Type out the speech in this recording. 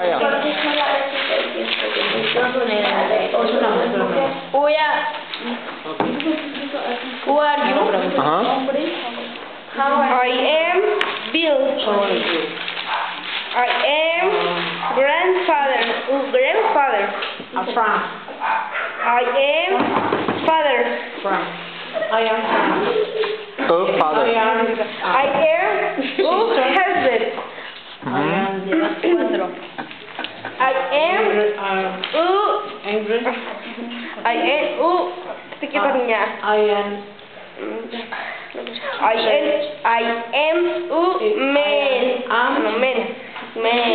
Ayan. Kuya, who are you? Aha. I am Bill. I am grandfather. Oh, grandfather. Frank. I am father. Frank. I am Frank. Oh, father. I am. I am oh, husband. I Mhm. Cuatro. I am Uh, oh, Ingrid. I am oh, sekitar niya. I am. I am I am man. Am. Ano, man. Man.